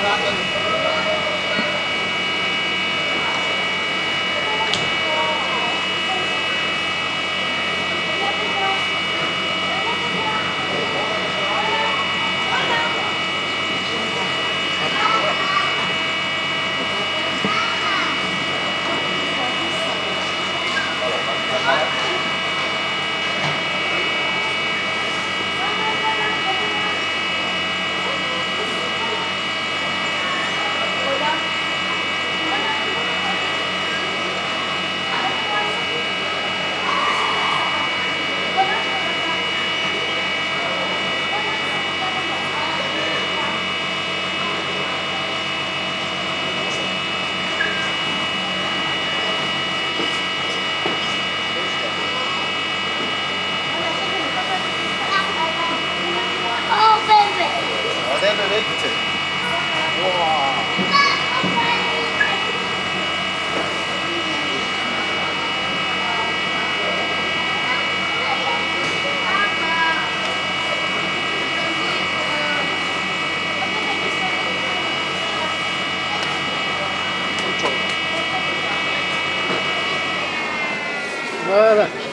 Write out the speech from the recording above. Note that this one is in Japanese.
happened. Leute. Boah. Voilà.